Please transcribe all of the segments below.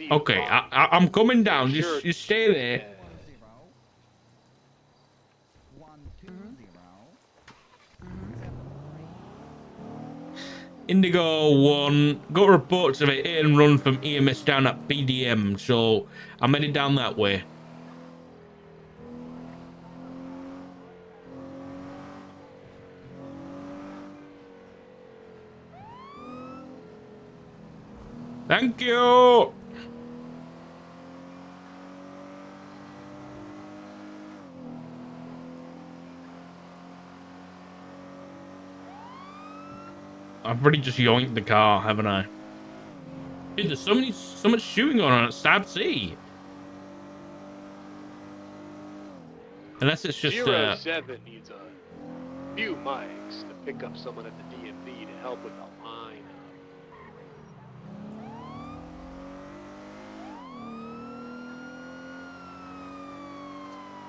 Okay, I, I, I'm coming down. Just, just stay there. Mm-hmm. Indigo 1, got reports of a hit and run from EMS down at PDM, so I'm headed down that way. Thank you! I've already just yoinked the car, haven't I? Dude, there's so many, so much shooting going on at Stab C. Unless it's just Zero uh, seven needs a few mics to pick up someone at the DMV to help with the line.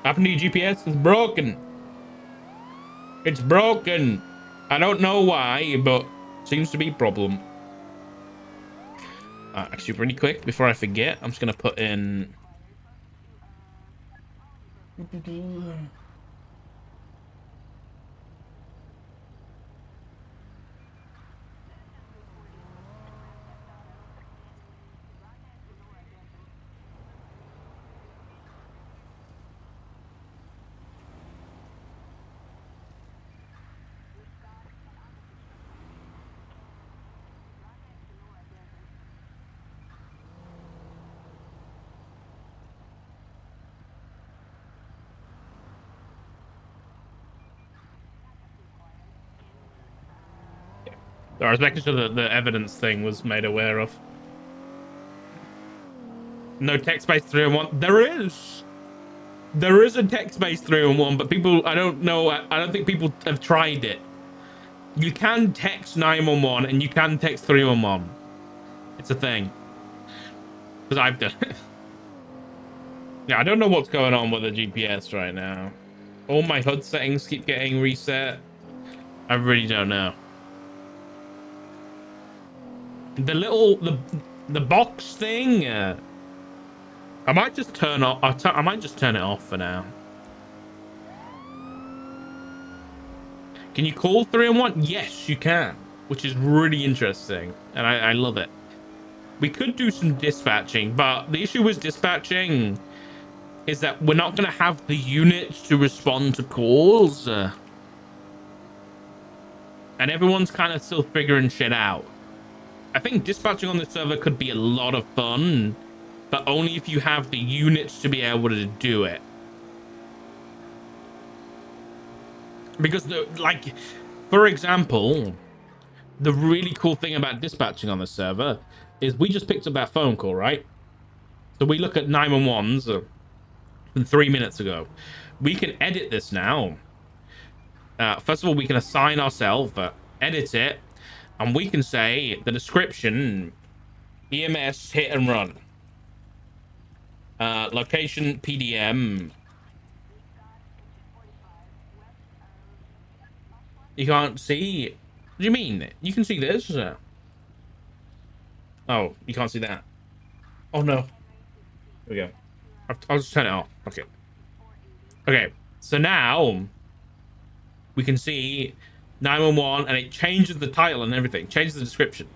happened to your GPS is broken. It's broken. I don't know why, but seems to be a problem. Uh, actually, really quick, before I forget, I'm just going to put in... I was making sure that the evidence thing was made aware of. No text-based 3 and 1. There is! There is a text-based 3 and 1, but people, I don't know, I, I don't think people have tried it. You can text 911 and you can text 311. It's a thing. Because I've done it. yeah, I don't know what's going on with the GPS right now. All my HUD settings keep getting reset. I really don't know the little the the box thing uh, i might just turn off I, might just turn it off for now. Can you call three and one? Yes you can which is really interesting and I, I love it. We could do some dispatching but the issue with dispatching is that we're not going to have the units to respond to calls uh, and everyone's kind of still figuring shit out I think dispatching on the server could be a lot of fun, but only if you have the units to be able to do it. Because, the, like, for example, the really cool thing about dispatching on the server is we just picked up that phone call, right? So we look at 911s uh, three minutes ago. We can edit this now. Uh, first of all, we can assign ourselves, uh, edit it, and we can say the description EMS hit and run. Uh, location PDM. You can't see. What do you mean? You can see this. Oh, you can't see that. Oh no. Here we go. I'll, I'll just turn it off. Okay. Okay. So now we can see 911 and it changes the title and everything changes the description.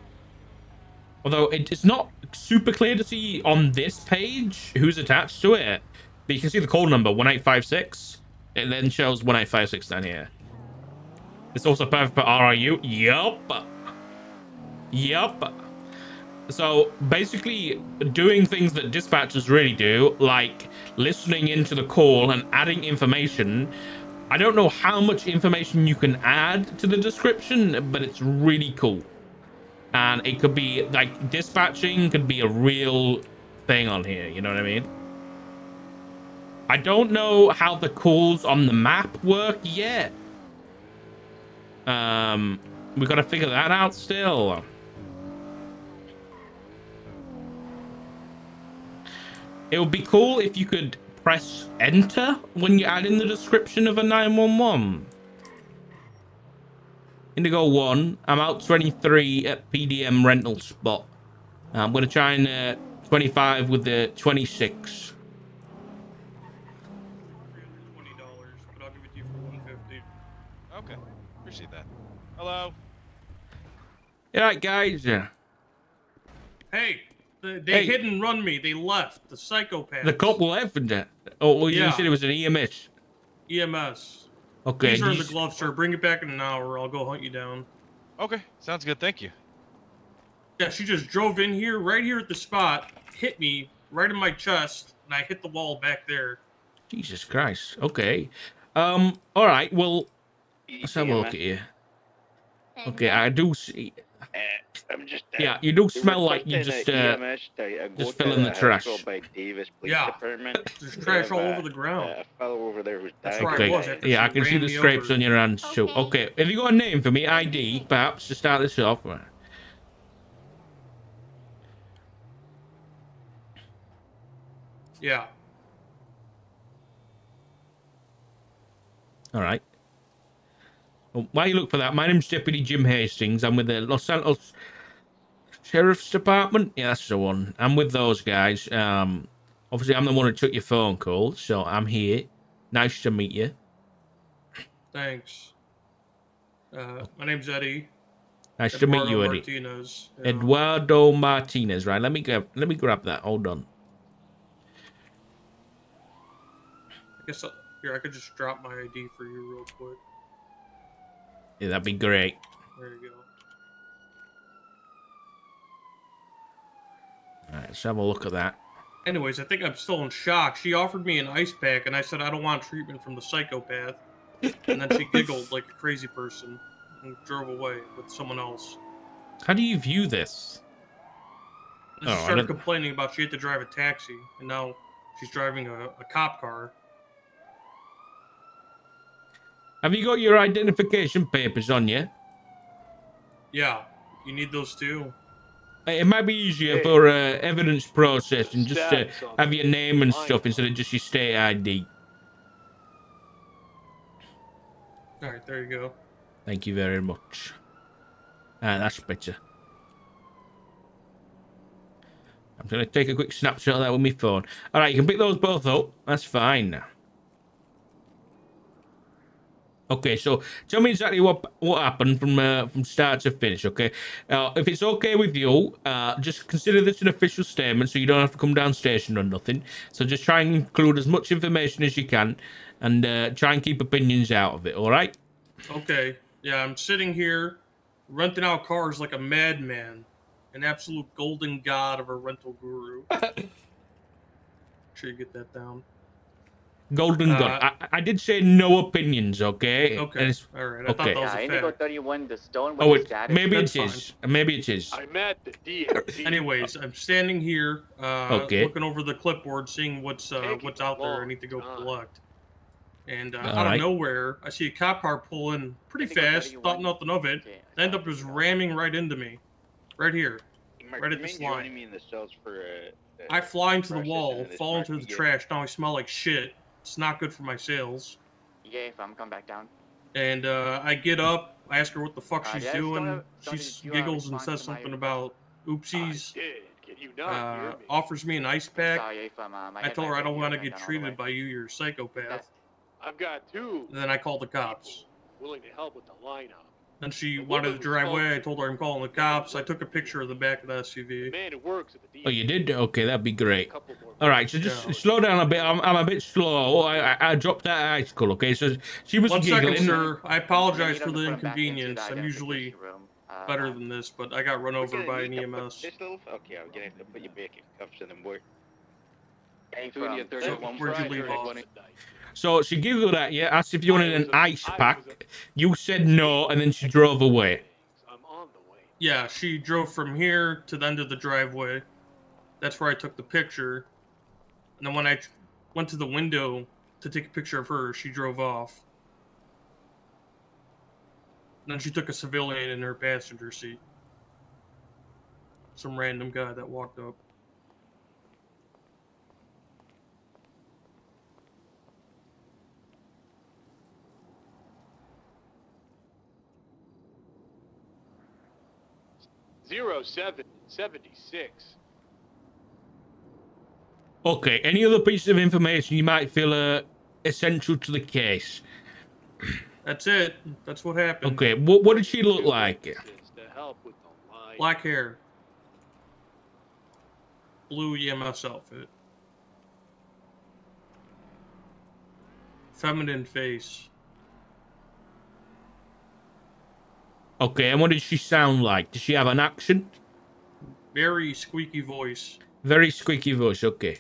Although it's not super clear to see on this page who's attached to it. But you can see the call number 1856 it then shows 1856 down here. It's also perfect for RIU yup. Yup. So basically doing things that dispatchers really do like listening into the call and adding information I don't know how much information you can add to the description, but it's really cool. And it could be like dispatching could be a real thing on here. You know what I mean? I don't know how the calls on the map work yet. Um, we got to figure that out still. It would be cool if you could press enter when you add in the description of a 911. Indigo 1, I'm out 23 at PDM rental spot. I'm going to try and uh, 25 with the 26. But I'll give it to you for one fifty. Okay, appreciate that. Hello. All right, guys. Hey, they, they Hey. hit and run me. They left. The psychopath. the couple left. and that- Oh, well, you Yeah. said it was an EMS. EMS. Okay. These are in the these- glove, sir. Bring it back in an hour. I'll go hunt you down. Okay, sounds good. Thank you. Yeah, she just drove in here, right here at the spot, hit me right in my chest, and I hit the wall back there. Jesus Christ. Okay. Um. All right. Well, let's have a look at you. Okay, I do see. Uh, I'm just. Uh, Yeah, you do smell like you just uh, EMS to, uh, just to fill in the house trash. built By Davis Yeah. Department. There's trash all uh, over the ground. A fellow over there who's That's dying. where I Okay. was Yeah, I can see the scrapes over. on your hands too. Okay. Okay, have you got a name for me? ID, perhaps, to start this off. Yeah. All right. While you look for that, my name's Deputy Jim Hastings. I'm with the Los Santos Sheriff's Department. Yeah, that's the one. I'm with those guys. Um, obviously, I'm the one who took your phone call, so I'm here. Nice to meet you. Thanks. Uh, my name's Eddie. Nice to meet you, Eddie. Martinez. Yeah. Eduardo Martinez. Right, let me grab. Let me grab that. Hold on. I guess I, here I could just drop my ID for you real quick. Yeah, that'd be great. There you go. All right, let's have a look at that. Anyways, I think I'm still in shock. She offered me an ice pack, and I said I don't want treatment from the psychopath. And then she giggled like a crazy person and drove away with someone else. How do you view this? And Oh, she I started complaining about she had to drive a taxi, and now she's driving a, a cop car. Have you got your identification papers on you? Yeah, you need those too. It might be easier Hey. for uh, evidence processing just to have your name and stuff instead of just your state ID. All right, there you go. Thank you very much. Ah, that's better. I'm gonna take a quick snapshot of that with my phone. All right, you can pick those both up. That's fine now. Okay, so tell me exactly what what happened from uh, from start to finish. Okay, uh, if it's okay with you, uh, just consider this an official statement, so you don't have to come down station or nothing. So just try and include as much information as you can, and uh, try and keep opinions out of it. All right. Okay, yeah, I'm sitting here renting out cars like a madman, an absolute golden god of a rental guru. sure you get that down. Golden Uh, gun. I, I did say no opinions, okay? Okay, And it's- all right. I okay. thought that Yeah, was a Indigo 31, the stone. oh, What it, is maybe That's it is. Maybe it is. I'm at the DMV. Anyways, I'm standing here, uh, Okay. looking over the clipboard, seeing what's uh, what's out there. I need to go time. collect. And uh, out right. of nowhere, I see a cop car pull in pretty Indigo fast. 31. Thought nothing of it. Okay, End up just sorry. ramming right into me, right here. Mark, Right at you the mean line. joining me in the cells for? Uh, I fly into the wall, of fall into the trash. Now I smell like shit. It's not good for my sales. Yeah, if I'm coming back down. And uh, I get up. I ask her what the fuck Uh, she's yeah, doing. have- She uh, giggles and says something about oopsies. I did. You not Uh, offers me an ice pack. Sorry if I'm, um, I told her I don't want to get I'm done all the way. treated by you. You're a psychopath. That's- I've got two And then I called the cops. willing to help with the lineup. Then she The wanted to drive away. I told her I'm calling the cops. I took a picture of the back of the The SUV. man who works at the DMV. Oh, you did? Okay, that'd be great. All right, so just Yeah. slow down a bit. I'm, I'm a bit slow. I, I, I dropped that icicle, okay? So she was One giggling. second, sir. I apologize for the to put him back into inconvenience. I'm usually. Uh, better than this, but I got run over by an need to put EMS. This little, okay, I'm gonna put you back in cuffs in the boy. A Two and from your third So, one where'd you Friday, leave off? Twenty- So she giggled at you, asked if you wanted an ice pack. You said no, and then she drove away. I'm on the way. Yeah, she drove from here to the end of the driveway. That's where I took the picture. And then when I went to the window to take a picture of her, she drove off. And then she took a civilian in her passenger seat. Some random guy that walked up. Zero seven seventy six. Okay, any other pieces of information you might feel uh, essential to the case? That's it. That's what happened. Okay, what, what did she look like? Is to help with the line. Black hair. Blue EMS outfit. Feminine face. Okay, and what did she sound like? Did she have an accent? Very squeaky voice. Very squeaky voice, okay.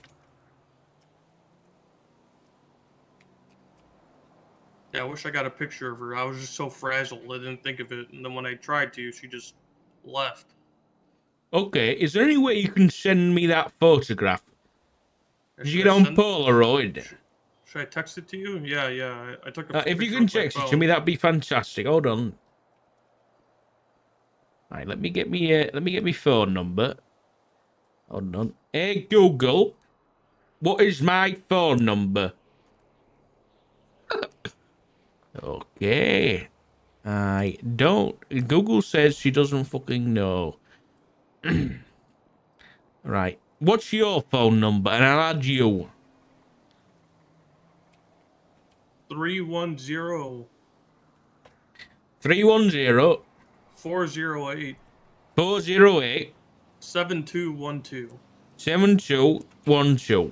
Yeah, I wish I got a picture of her. I was just so frazzled, I didn't think of it. And then when I tried to, she just left. Okay, is there any way you can send me that photograph? Did you get on Polaroid? Should I text it to you? Yeah, yeah. I, I took a Uh, if you can text it to me, that'd be fantastic. Hold on. Right, let me get me uh, let me get me phone number. Hold on. Hey Google, what is my phone number? okay. I don't. Google says she doesn't fucking know. right. What's your phone number? And I'll add you. 310 310 408 408 7212. 7212.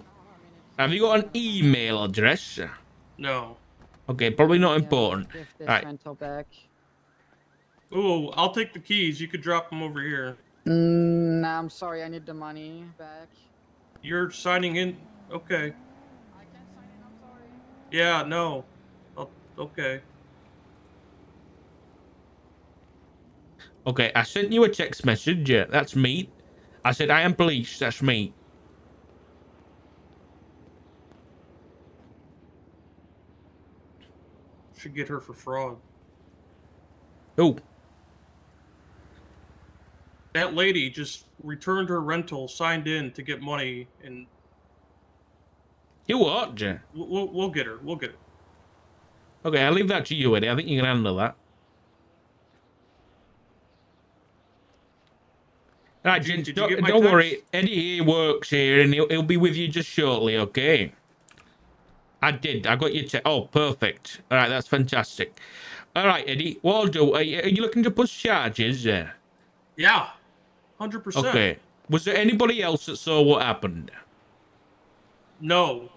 Have you got an email address? No. Okay, probably not Yeah, important. Give this Alright. rental back. Ooh, I'll take the keys. You could drop them over here. Mm, nah, I'm sorry. I need the money back. You're signing in. Okay. I can't sign in. I'm sorry. Yeah, no. I'll, okay. Okay, I sent you a text message. Yeah, that's me. I said, I am police. That's me. Should get her for fraud. Oh, That lady just returned her rental, signed in to get money, and you what? Yeah. we'll, we'll, we'll get her. We'll get her. Okay, I'll leave that to you, Eddie. I think you can handle that. Right, Did you- gents, did you don't, get my don't worry. Eddie here works here, and he'll, he'll be with you just shortly, okay? I did. I got your text. Oh, perfect. All right, that's fantastic. All right, Eddie. What I'll do, are you, are you looking to push charges? Yeah. 100%. okay. Was there anybody else that saw what happened? No.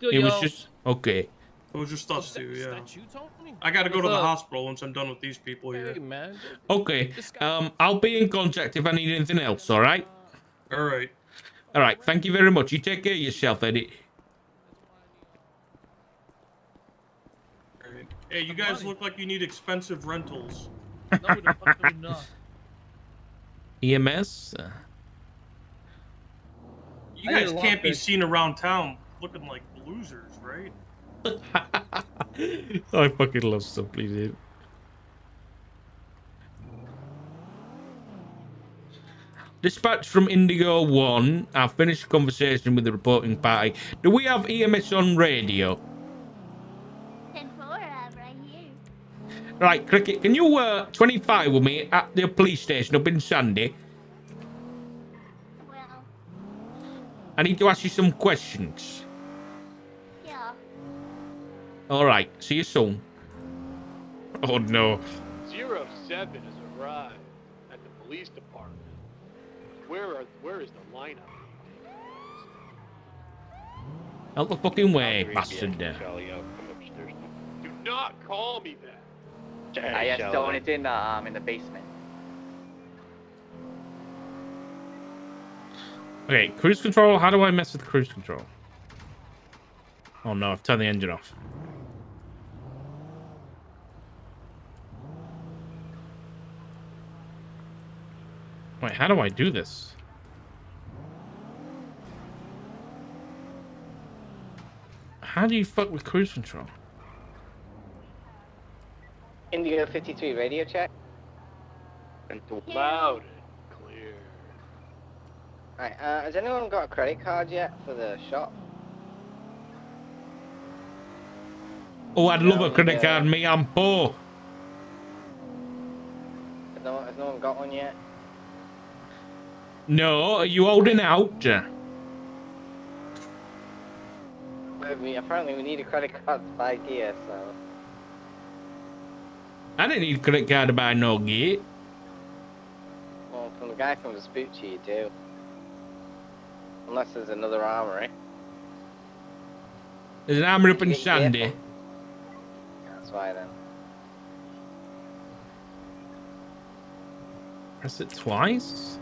It was just... Okay. It was just us two, yeah. You, Tony? I gotta go to the up? hospital once I'm done with these people here. Hey, man. Okay. Um, I'll be in contact if I need anything else, all right? Alright. All right. Thank you very much. You take care of yourself, Eddie. Alright. Hey, you guys look like you need expensive rentals. No, the fuck do not. EMS? You guys can't be seen around town looking like losers, right? I fucking love Simply, dude. Dispatch from Indigo 1. I've finished conversation with the reporting party. Do we have EMS on radio? 10 4, right here. Right, Cricket, can you uh, 25 with me at the police station up in Sandy? Well, I need to ask you some questions. Yeah. All right, see you soon. Oh no. Zero seven has arrived at the police department. Where are where is the lineup? Out the fucking way, bastard. I'll come upstairs now. Do not call me that. I Hey, yes, Charlie. Stone. It's in the um in the basement. Okay, cruise control. How do I mess with cruise control? Oh no, I've turned the engine off. Wait, how do I do this? How do you fuck with cruise control? Indigo 53 radio check. And to- Loud and clear. Right, uh, has anyone got a credit card yet for the shop? Oh, I'd love a credit yeah. card. Me, I'm poor. Has no, has no one got one yet? No, are you holding out? I apparently we need a credit card to buy gear, so. I didn't need a credit card to buy no gear. Well, from the guy from Vespucci, you do. Unless there's another armory. There's an armor up in. Sandy. That's why then. Press it twice.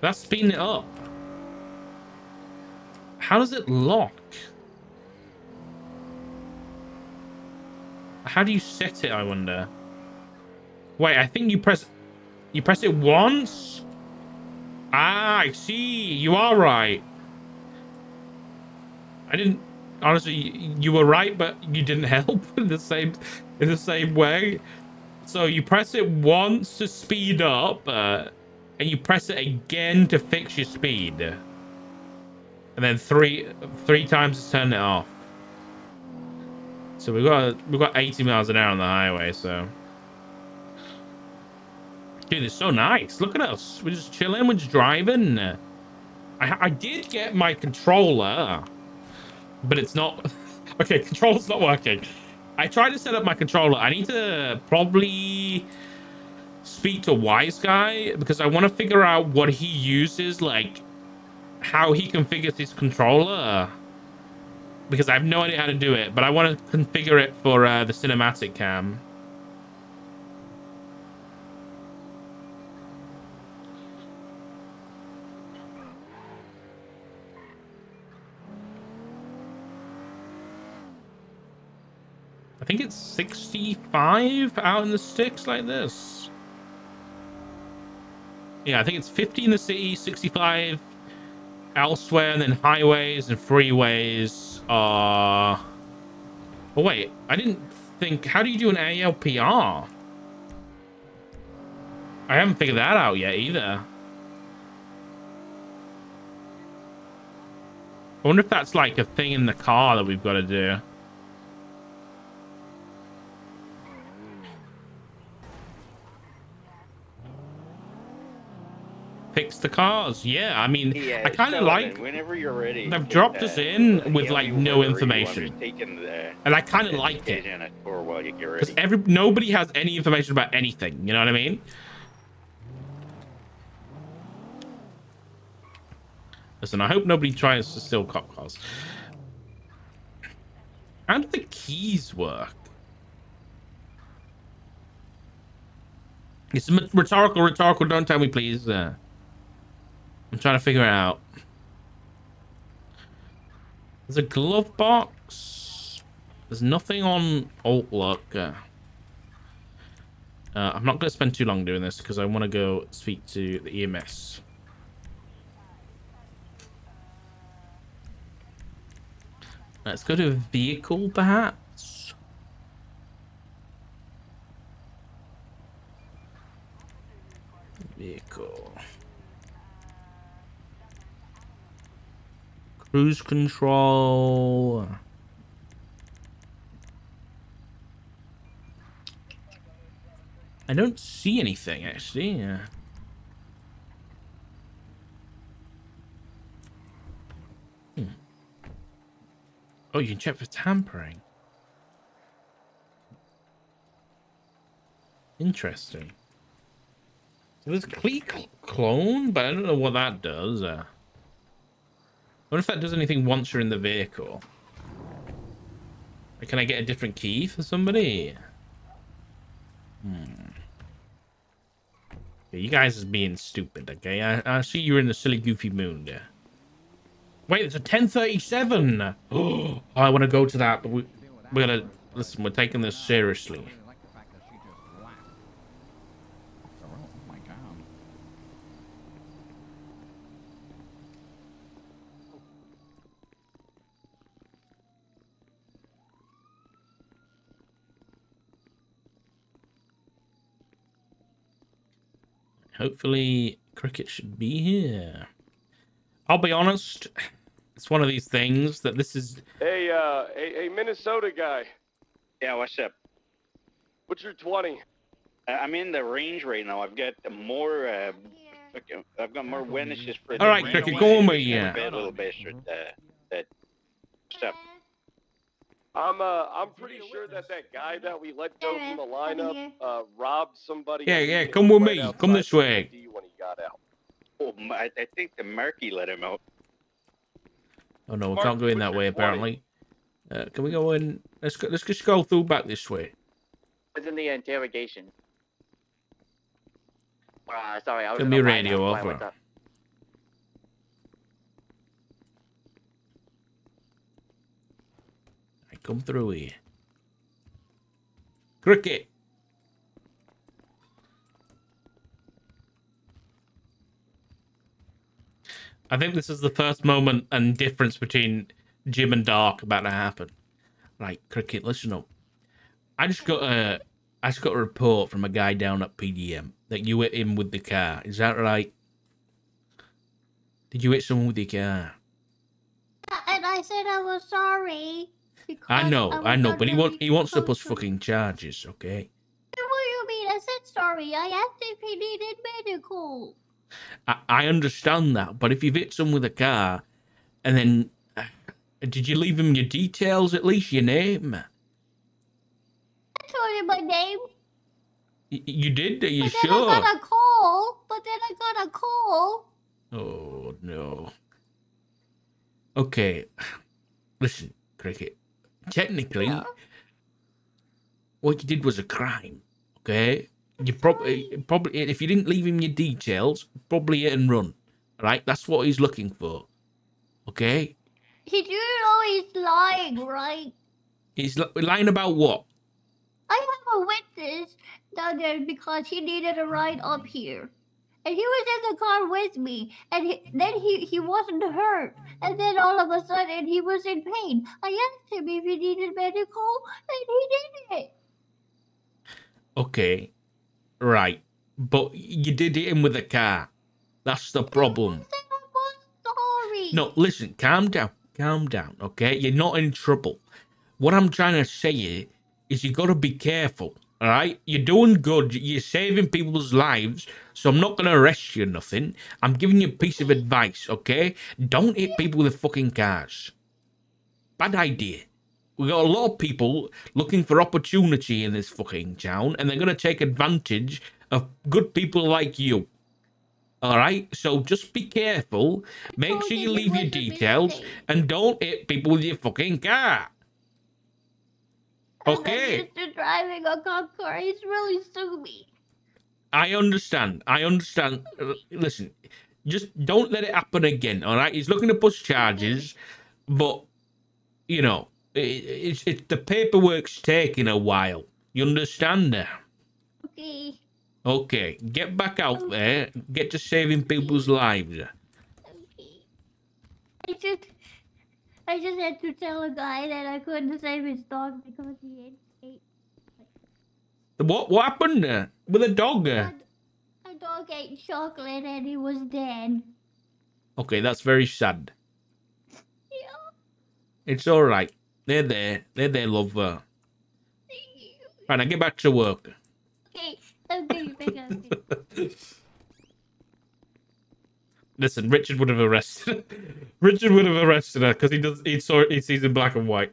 That's speeding it up. How does it lock? How do you set it, I wonder? Wait, I think you press you press it once? Ah, I see. You are right. I didn't honestly you, were right, but you didn't help in the same in the same way. So you press it once to speed up, uh, and you press it again to fix your speed, and then three three times to turn it off. So we've got we've got 80 miles an hour on the highway. So, dude, it's so nice. Look at us. We're just chilling. We're just driving. I I did get my controller, but it's not. okay, controller's not working. I tried to set up my controller. I need to probably speak to Wise Guy because I want to figure out what he uses, like how he configures his controller. Because I have no idea how to do it, but I want to configure it for uh, the cinematic cam. I think it's 65 out in the sticks like this. Yeah, I think it's 50 in the city, 65 elsewhere, and then highways and freeways are... Oh, wait. I didn't think... How do you do an ALPR? I haven't figured that out yet either. I wonder if that's like a thing in the car that we've got to do. The cars. Yeah, I mean, Yeah, I kind of like Whenever you're ready. They've dropped us in the with, like, no information. want. We've taken the and I kind of like it. station at tour while you get Because every nobody has any information about anything. You know what I mean? Listen, I hope nobody tries to steal cop cars. How do the keys work? It's rhetorical, rhetorical. Don't tell me, please. Uh, I'm trying to figure it out. There's a glove box. There's nothing on Outlook. Uh, I'm not going to spend too long doing this because I want to go speak to the EMS. Let's go to vehicle, perhaps. Vehicle. Cruise control. I don't see anything actually. Yeah. Hmm. Oh, you can check for tampering. Interesting. So there's click clone, but I don't know what that does. Uh, wonder if that does anything once you're in the vehicle. Like, can I get a different key for somebody? Hmm. You guys is being stupid, okay? I, I see you're in a silly, goofy mood. Wait, it's a 1037! Oh, I want to go to that, but we, we're gonna... Listen, we're taking this seriously. Hopefully, cricket should be here. I'll be honest, it's one of these things that this is. Hey, uh, hey, hey, Minnesota guy. Yeah, what's up? What's your 20? Uh, I'm in the range right now. I've got more uh, Okay, I've got more witnesses for All the right, Cricket, go on with Have ya. a bit, little bastard. Uh, that step. I'm uh I'm pretty sure that that guy that we let go from the lineup uh robbed somebody. Yeah, and yeah, come with me. Come this way. When he got out. Oh, my, I think the Marky let him out. Oh no, we Mark, can't go in that way. Apparently. Uh, can we go in? Let's go, let's just go through back this way. It's in the interrogation. Uh, sorry, I was Give in me the radio lineup. Over. what's up? I come through here. Cricket. I think this is the first moment and difference between Jim and Dark about to happen. Right, Cricket, listen up. I just got a I just got a report from a guy down at PDM that you hit him with the car. Is that right? Did you hit someone with your car? And I said I was sorry. I know, was I know, but he under wants he wants to put fucking charges, okay? What do you mean? I said sorry. I asked if he needed medical. I, I understand that, but if you've hit someone with a car, and then uh, did you leave him your details at least, your name? I told him my name. Y- you did? Are you but then sure? I got a call. But then I got a call. Oh no. Okay, listen, cricket. Technically, what you did was a crime. Okay, you eh, probably probably if you didn't leave him your details, probably hit and run. Right, that's what he's looking for. Okay, He didn't know he's lying, right? he's li- lying about what? I have a witness down there because he needed a ride up here. And he was in the car with me, and he, then he, he wasn't hurt. And then all of a sudden, he was in pain. I asked him if he needed medical, and he didn't. Okay, right, but you did hit him with a car. That's the problem. Sorry. No, listen, calm down, calm down, okay? You're not in trouble. What I'm trying to say is you got to be careful, all right? You're doing good, you're saving people's lives, so I'm not going to arrest you or nothing. I'm giving you a piece of advice, okay? Don't hit people with fucking cars. Bad idea. We got a lot of people looking for opportunity in this fucking town, and they're going to take advantage of good people like you. All right, so just be careful. Make sure you leave your details and don't hit people with your fucking car. Okay, Used to driving a cop car. He's really sued me. I understand. I understand. Listen, just don't let it happen again. All right, he's looking to push charges, but you know, it, it's it's the paperwork's taking a while. You understand that? Okay. Okay, get back out there. Get to saving people's lives. I just, I just had to tell a guy that I couldn't save his dog because he ate, What what happened there with a dog? uh? a dog ate chocolate and he was dead. Okay, that's very sad. It's all right. They're there. They're there, love. Uh. Right, now get back to work. Okay, okay, okay. Listen, Richard would have arrested. Richard would have arrested her because he does. He saw. He sees in black and white.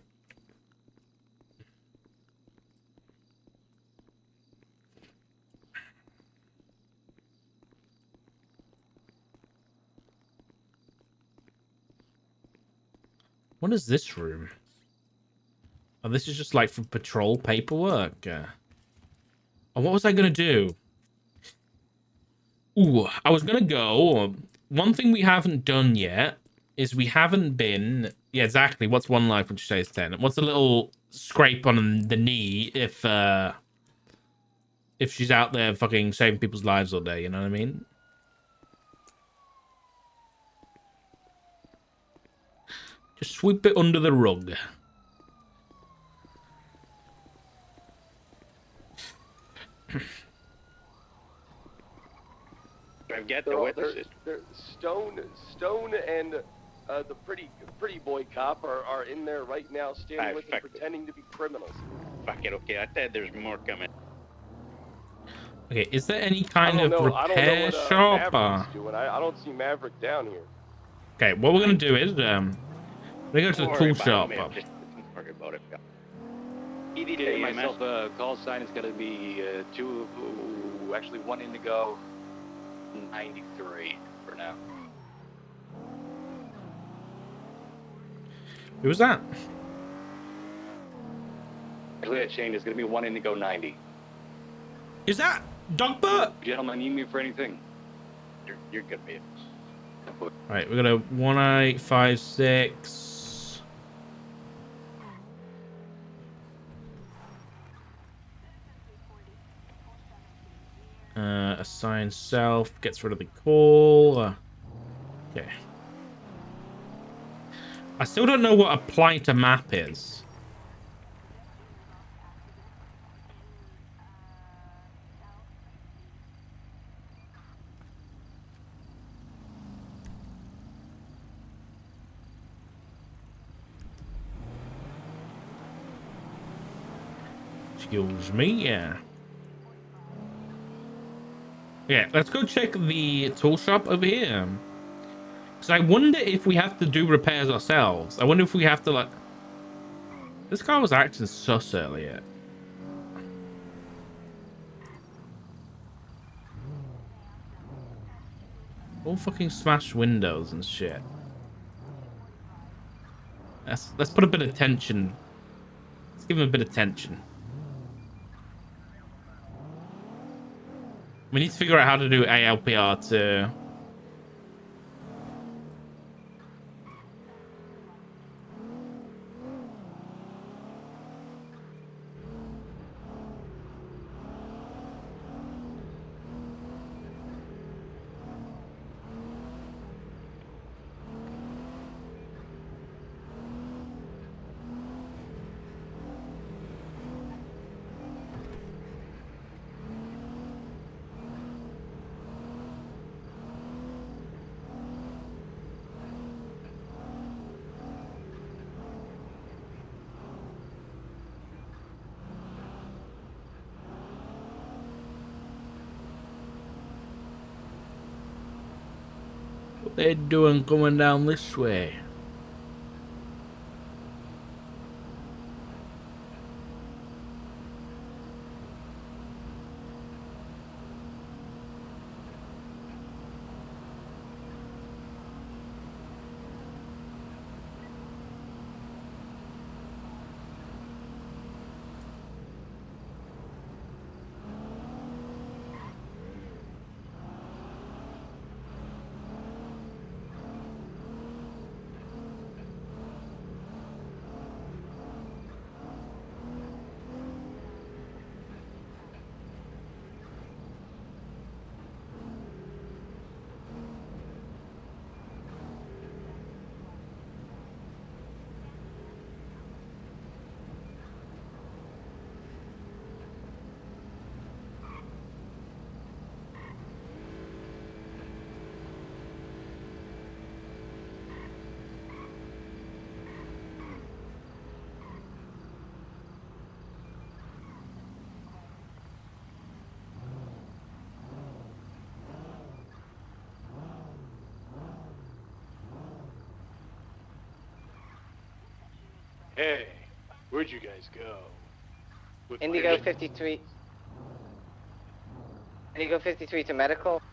What is this room? Oh, this is just like for patrol paperwork. Uh, what was I gonna do? Ooh, I was gonna go. One thing we haven't done yet is we haven't been. Yeah, exactly. What's one life when you say ten? What's a little scrape on the knee if uh if she's out there fucking saving people's lives all day? You know what I mean? Just sweep it under the rug. I've got They're the all- they're- they're- Stone, Stone, and uh, the pretty, pretty boy cop are, are in there right now, standing I with them, fucked it. pretending to be criminals. Fuck it, okay. I thought there's more coming. Okay, is there any kind of know. I repair what uh, shop? Or... Maverick's doing. I, I don't see Maverick down here. Okay, what we're gonna do is um, we're gonna go to the Don't tool shop. it, man. Just don't worry about it. Yeah. Getting EDJ, myself a call sign is gonna be uh, two, actually one indigo, 93 for now. Who was that? Clear that chain is going to be one Indigo 90. Is that Dogbert? Gentlemen, need me for anything? You're, you're going to be it. Right, we're going to 1856. Uh, assign self gets rid of the call. Uh, okay. I still don't know what apply to map is. Excuse me, yeah. Yeah, let's go check the tool shop over here. Because I wonder if we have to do repairs ourselves. I wonder if we have to, like... This guy was acting sus earlier. All fucking smashed windows and shit. Let's, let's put a bit of tension. Let's give him a bit of tension. We need to figure out how to do ALPR to... What they doing coming down this way? Hey, where'd you guys go? With my- Indigo 53. Indigo 53 to medical. Do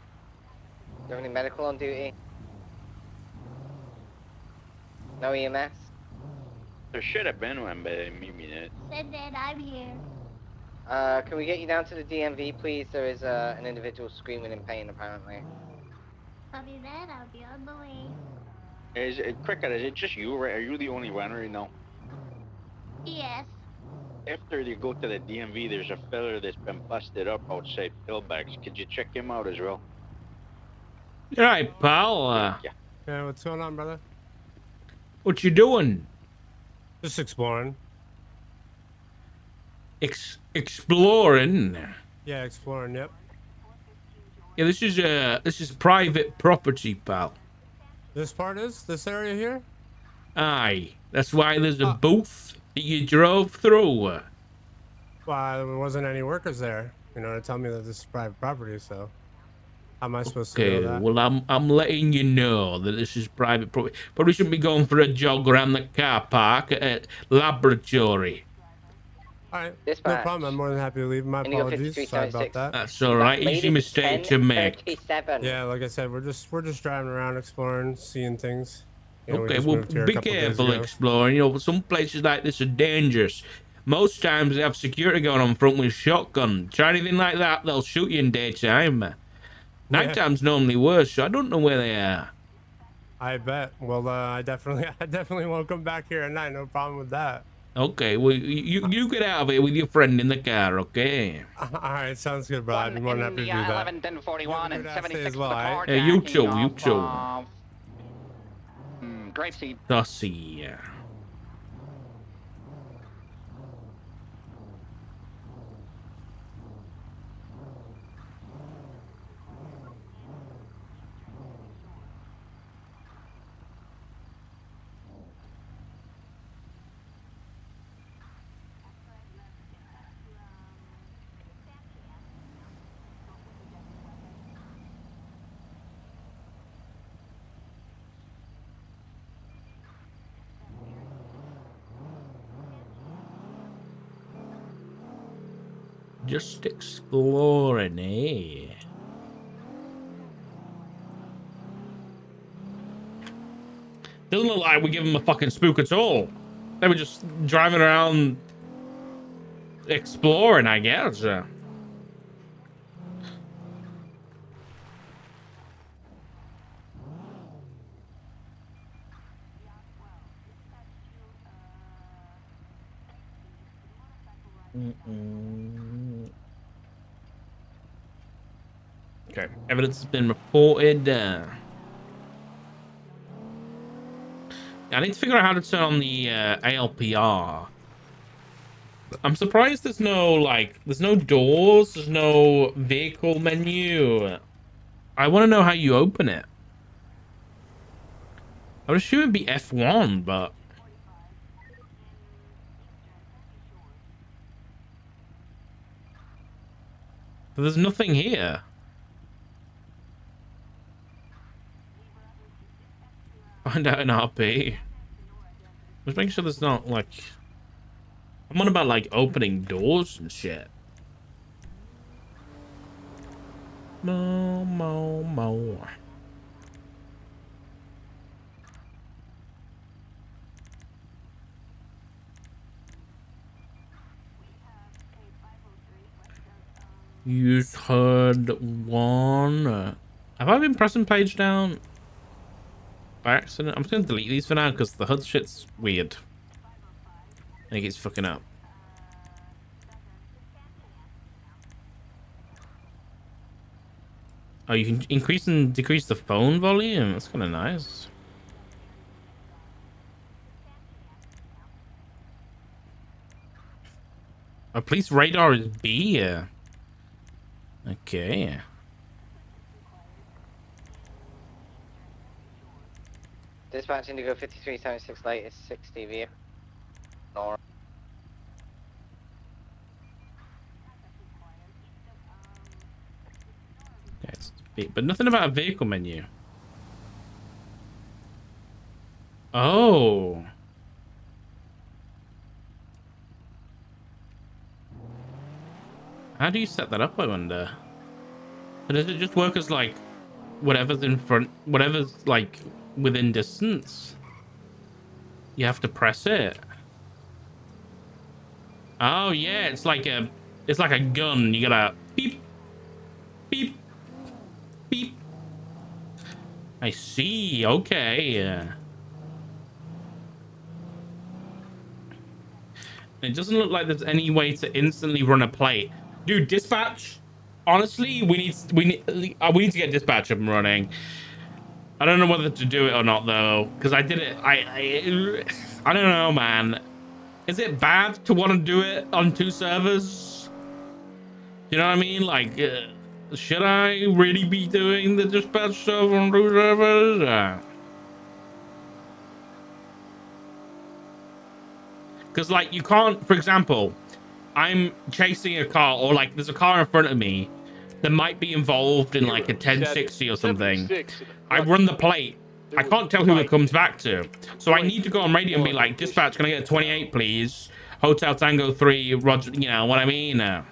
you have any medical on duty? No EMS? There should have been one, but maybe not. Said that I'm here. Uh, can we get you down to the DMV, please? There is uh, an individual screaming in pain, apparently. Copy that. I'll be on the way. Is it Cricket? Is it just you? Right? Are you the only one right now? Yes. After you go to the DMV, there's a fella that's been busted up outside Pillbox. Could you check him out as well? You right, pal? Uh, Yeah. Yeah, what's going on, brother? what you doing? Just exploring. Ex exploring. Yeah, exploring. Yep. Yeah, this is uh this is private property, pal. This part is this area here. Aye, that's why there's a Uh. booth that you drove through. Well, there wasn't any workers there. you know, to tell me that this is private property. So, how am I supposed to Okay, know that? well, I'm I'm letting you know that this is private property. Probably shouldn't be going for a jog around the car park at laboratory. All right, no problem. I'm more than happy to leave. My Indigo apologies. Sorry about that. That's all right. Easy mistake to make. Yeah, like I said, we're just we're just driving around, exploring, seeing things. You know, we Okay, just well, moved here a be careful exploring. You know, some places like this are dangerous. Most times they have security going on front with a shotgun. Try anything like that, they'll shoot you in daytime. Nighttime's normally worse, so I don't know where they are. I bet. Well, uh, I definitely, I definitely won't come back here at night. No problem with that. Okay, well, you you get out of here with your friend in the car, okay? All right, sounds good, bro. I'd be more than happy to do that. 11, 10, 41, and Have a good ass day 76 as well, for the? Hey, you carjacking too, you of, too. mm, Grapeseed. Sussy. Just exploring, eh? Doesn't look like we give them a fucking spook at all. They were just driving around exploring, I guess. Uh, Mm-mm. Okay, evidence has been reported. Uh, I need to figure out how to turn on the uh, ALPR. I'm surprised there's no like, there's no doors, there's no vehicle menu. I want to know how you open it. I would assume it'd be F1, but But there's nothing here. Find out in RP. Just make sure there's not like. I'm on about like opening doors and shit. Mo mo mo. Use HUD one. Have I been pressing page down by accident? I'm just gonna delete these for now because the HUD shit's weird. I think it's fucking up. Oh, you can increase and decrease the phone volume. That's kind of nice. Oh, police radar is B. Okay. Dispatch Indigo 5376 light is 60 vehicle. Nor- Okay, it's B, but nothing about a vehicle menu. Oh. How do you set that up, I wonder? Does it just work as like whatever's in front, whatever's like within distance? You have to press it. Oh yeah, it's like a, it's like a gun. You gotta beep, beep, beep. I see. Okay. It doesn't look like there's any way to instantly run a plate. Dude, dispatch. Honestly, we need we need uh, we need to get dispatch up and running. I don't know whether to do it or not though, because I did it. I, I I don't know, man. Is it bad to want to do it on two servers? You know what I mean? Like, uh, should I really be doing the dispatch stuff on two servers? Uh, Because, like, you can't, for example, I'm chasing a car or like there's a car in front of me that might be involved in like a 1060 or something. 76 in the I run the plate. I can't tell who it comes back to. So I need to go on radio and be like, dispatch, can I get a 28, please? Hotel Tango 3, Roger, you know what I mean? Uh,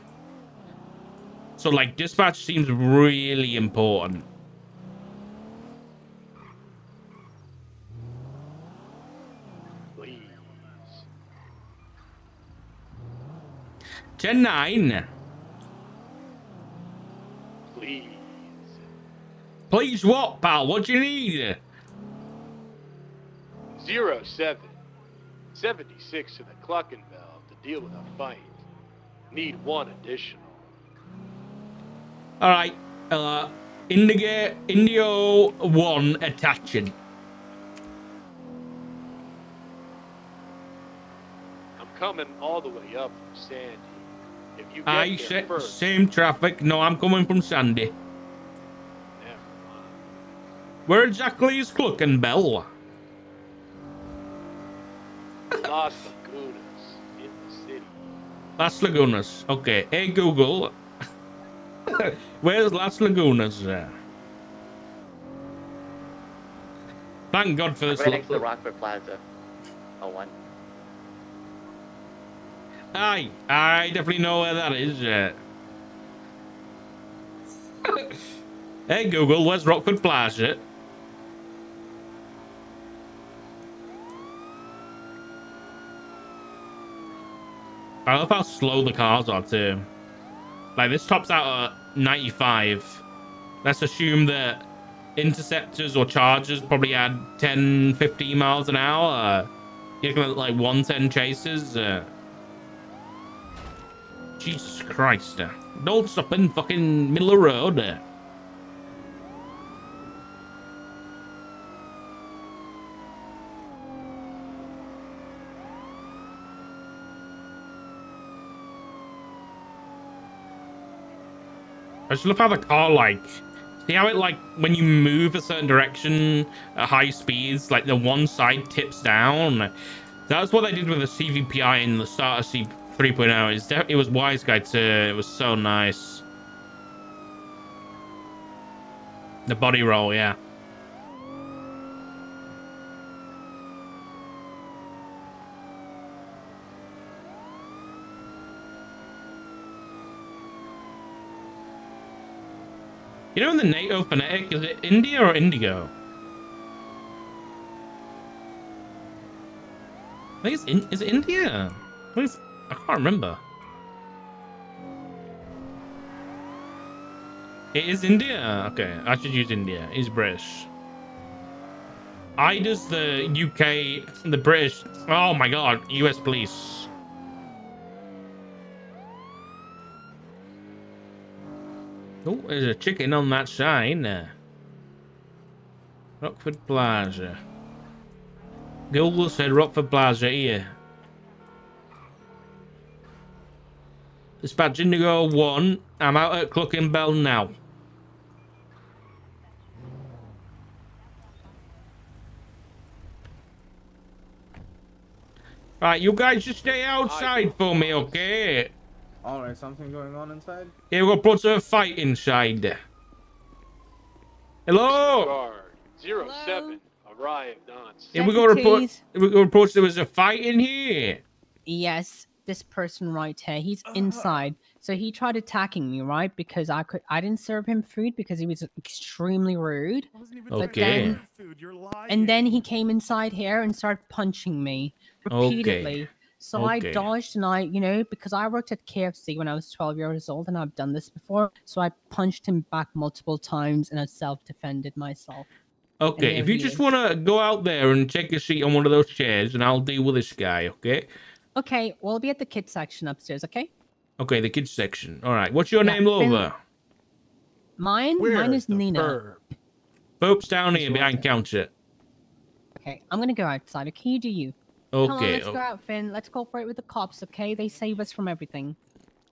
so like dispatch seems really important. Please. 10 9. Please. Please what, pal? What do you need? Zero seven. 76 to the Cluckin' Bell to deal with a fight. Need one additional. All right. Uh, Indigo, Indio 1 attaching. I'm coming all the way up from Sandy. If you get I there said first, same traffic. No, I'm coming from Sandy. Where exactly is Cluckin' Bell? Las Lagunas in the city. Las Lagunas. Okay. Hey, Google. Where's Las Lagunas? Thank God for this. Right next to the Rockford Plaza. Oh, one. Aye, I definitely know where that is. Hey, Google, where's Rockford Plaza? I love how slow the cars are too. Like this tops out at 95. Let's assume that interceptors or chargers probably had 10, 15 miles an hour. You're at like 110 chases. Uh, Jesus Christ. Uh, don't stop in fucking middle of the road. I just love how the car like see how it like when you move a certain direction at high speeds, like the one side tips down. That's what they did with the CVPI in the start of C 3.0. It's def- it was wise guy too. It was so nice. The body roll, yeah. You know, in the NATO phonetic, is it India or Indigo? I think it's in, is it India? What is, I can't remember. It is India. Okay, I should use India. It's British. IDA's the UK, the British. Oh my god, US police. Oh, there's a chicken on that sign. uh, Rockford Plaza. Google said Rockford Plaza here. Dispatch Indigo 1. I'm out at Cluckin' Bell now. Right, you guys just stay outside for me, okay? Alright, something going on inside? Yeah, we're going to put a fight inside. Hello? Guard. Zero seven arrived on Yeah, we got to report. We got reports there was a fight in here. Yes, this person right here. He's Uh-huh. inside. So he tried attacking me, right? Because I could I didn't serve him food because he was extremely rude. But Okay. then, and then he came inside here and started punching me Okay. Repeatedly. So I dodged and I, you know, because I worked at KFC when I was 12 years old and I've done this before. So I punched him back multiple times and I self-defended myself. Okay, if you just want to go out there and take a seat on one of those chairs, and I'll deal with this guy. Okay. Okay, we'll be at the kids section upstairs, okay? Okay, the kids section. All right. What's your Yeah, name, Finn- Lola? Mine, mine is Nina. Boop's down here behind counter. Okay, I'm gonna go outside. Okay, you do you. Come on, Okay. let's o- go out, Finn. Let's cooperate with the cops, okay? They save us from everything.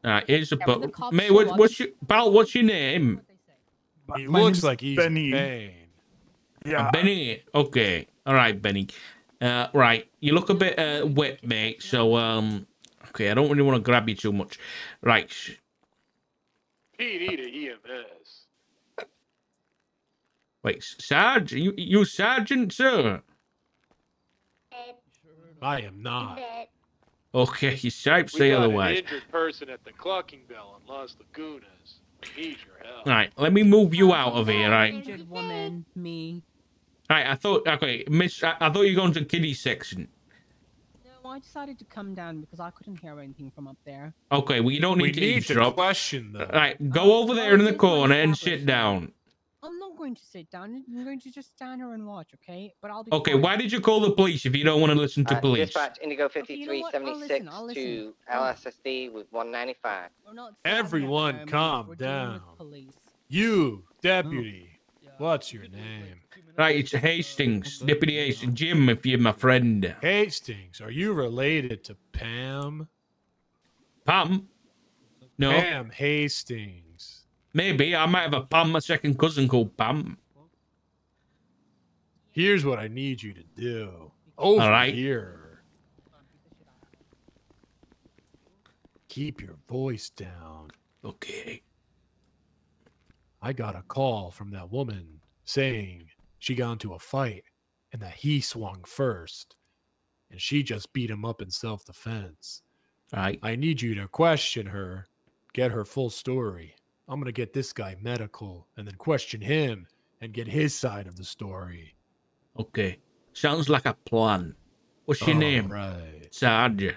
All right. Here's a Yeah, when the boat. cops Mate, what, what's your pal? What's your name? He looks like he's Benny. in pain. Uh, Benny. Okay. All right, Benny. Uh, right. You look a bit uh, wet, mate. So um, Okay, I don't really want to grab you too much. Right. sh- PD to EMS. Wait, Sergeant? You, you Sergeant, sir? I am not. Okay, your stripes We say got an injured person at the Cluckin' Bell in Las Lagunas. We need your help. Right, let me move you out of here, right? Injured woman, me. Right, I thought, okay, Miss, I, I thought you were going to the kiddie section. No, I decided to come down because I couldn't hear anything from up there. Okay, well, you don't We need to need to eavesdrop. question them. Right, go oh, over there in the corner and sit down. I'm not going to sit down. I'm going to just stand here and watch, okay? But I'll be Okay, quiet. why did you call the police if you don't want to listen to Uh, police? Dispatch Indigo Okay, you know? I'll 5376 listen, I'll listen. to Oh. LSSD with 195. Everyone, calm We're down. police. You, deputy. Oh, what's your name? Right, it's uh, Hastings, uh, Deputy uh, Hastings. Jim, if you're my friend. Hastings. Are you related to Pam? Pam? No. Pam Hastings. Maybe. I might have a Pam, a second cousin called Pam. Here's what I need you to do. Over All right. here. Keep your voice down. Okay. I got a call from that woman saying she got into a fight and that he swung first and she just beat him up in self defense. Right. I need you to question her, get her full story. I'm going to get this guy medical and then question him and get his side of the story. Okay. Sounds like a plan. What's your All name? right. Sarge.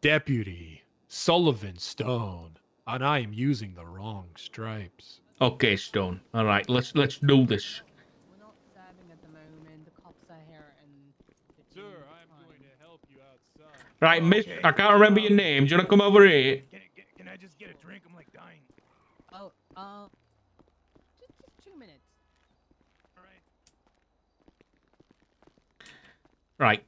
Deputy Sullivan Stone, and I am using the wrong stripes. Okay, Stone. All right, let's let's do this. We're not serving at the moment. The cops are here and. Sir, I'm going to help you outside. Right, Miss. I can't remember your name. Do you want to come over here? Can I just get a drink? I'm like dying. Oh, uh. Just, just two minutes. Right.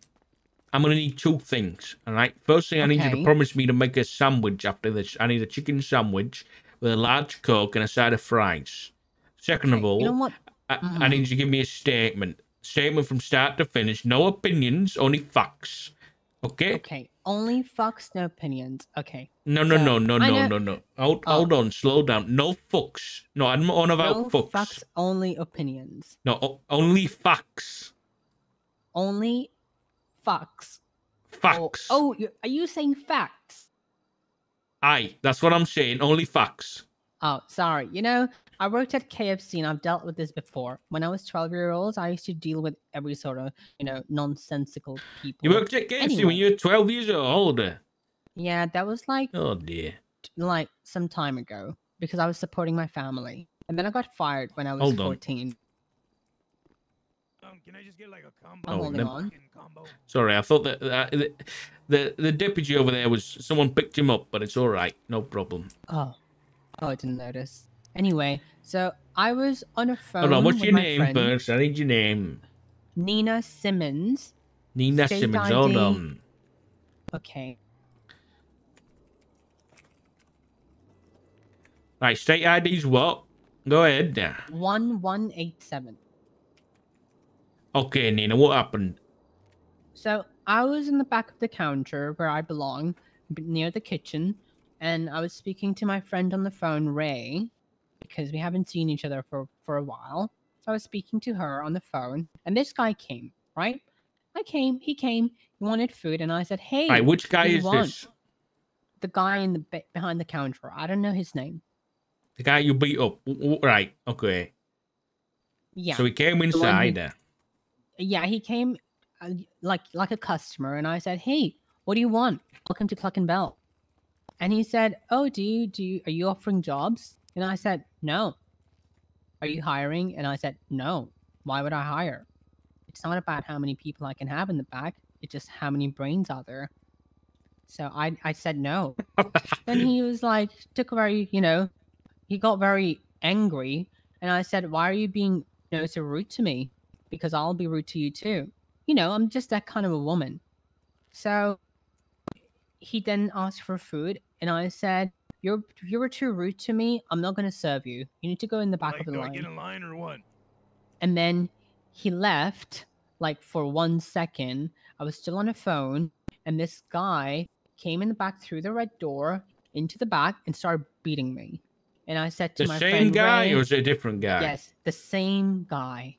I'm gonna need two things. All right. First thing, I need you to promise me to make a sandwich after this. I need a chicken sandwich with a large coke and a side of fries. Second of all, You know what? I, I need you to give me a statement. Statement from start to finish. No opinions, only facts. Okay. Okay, only fucks, no opinions. Okay. No, no, So, no, no, no, no, no. Hold, Oh. hold on. Slow down. No fucks. No, I'm on about No fucks. fucks, only opinions. No, only facts. Only fucks. Facts. Oh, oh, are you saying facts? Aye, that's what I'm saying. Only facts. Oh, sorry. You know, I worked at KFC and I've dealt with this before. When I was 12 year old, I used to deal with every sort of, you know, nonsensical people. You worked at KFC when you were 12 years old. Yeah, that was like Oh dear. like some time ago because I was supporting my family. And then I got fired when I was Hold 14. Um, can I just get like a combo? I'm Oh, holding never- on. Sorry, I thought that, that the, the the deputy over there was someone picked him up, but it's all right. No problem. Oh. Oh, I didn't notice. Anyway, so I was on a phone. Hold on. What's your name first? I need your name. Nina Simmons. Nina State Simmons. Hold on. Okay. Right, state ID's what? Go ahead. now. 1187. Okay, Nina, what happened? So I was in the back of the counter where I belong, near the kitchen, and I was speaking to my friend on the phone, Ray, because we haven't seen each other for, for a while. So I was speaking to her on the phone, and this guy came, right? I came, he came, he wanted food, and I said, Hey, right, which guy is want?" this? The guy in the be- behind the counter. I don't know his name. The guy you beat up. Right, okay. Yeah. So he came the who- inside. yeah, he came uh, like like a customer, and I said, "Hey, what do you want? Welcome to Cluck and Bell." And he said, "Oh, do you do you, are you offering jobs?" And I said, "No." Are you hiring? And I said, "No. Why would I hire? It's not about how many people I can have in the back. It's just how many brains are there." So I I said no. then he was like, took a very you know, he got very angry, and I said, "Why are you being you know so rude to me?" because I'll be rude to you too. You know, I'm just that kind of a woman. So he then asked for food, and I said, "You're you were too rude to me. I'm not going to serve you. You need to go in the back of the do I line." get in line or what? And then he left like for one second. I was still on a phone, and this guy came in the back through the red door into the back and started beating me. And I said to The my same friend guy, Ray, or is it a different guy? Yes, the same guy.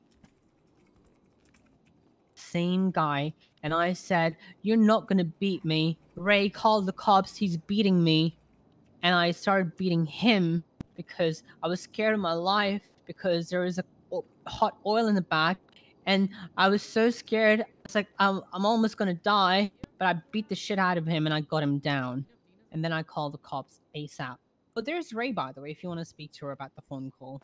Same guy. And I said, You're not going to beat me. Ray called the cops. He's beating me. And I started beating him because I was scared of my life because there was a hot oil in the back. And I was so scared. It's like, I'm, I'm almost going to die. But I beat the shit out of him and I got him down. And then I called the cops ASAP. But there's Ray, by the way, if you want to speak to her about the phone call.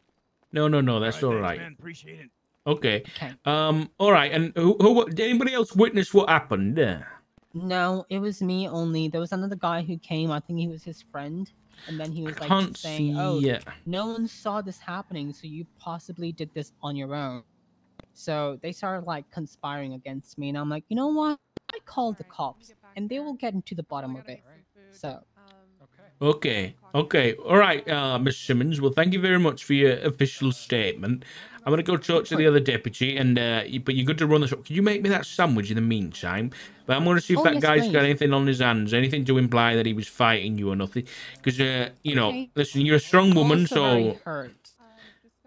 No, no, no. That's all right. Appreciate it. Okay. Okay. Um. All right. And who? who did anybody else witness what happened? No, it was me only. There was another guy who came. I think he was his friend, and then he was like can't saying, "Oh, it. no one saw this happening, so you possibly did this on your own." So they started like conspiring against me, and I'm like, you know what? I called the cops, and they will get into the bottom of it. So Okay. Okay. All right, uh, Miss Simmons. Well, thank you very much for your official statement. I'm gonna go talk to the other deputy, and uh, you, but you're good to run the shop. Can you make me that sandwich in the meantime? But I'm gonna see if Oh, that yes, guy's got anything on his hands, anything to imply that he was fighting you or nothing. Because uh, you know, Okay. listen, you're a strong woman, also very so hurt.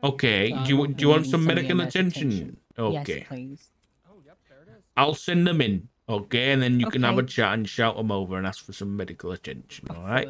okay. So I Do you do you want some some medical attention? attention. Okay. Yes, please. I'll send them in. Okay, and then you can have a chat and shout them over and ask for some medical attention. All right.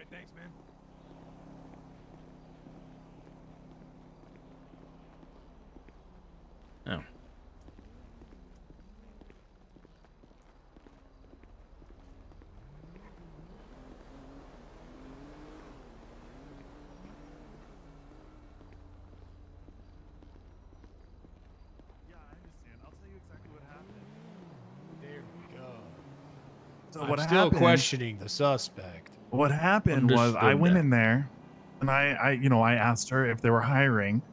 There we go. So what I'm still happened? questioning the suspect. What happened was I went that. in there, and I, I, you know, I asked her if they were hiring.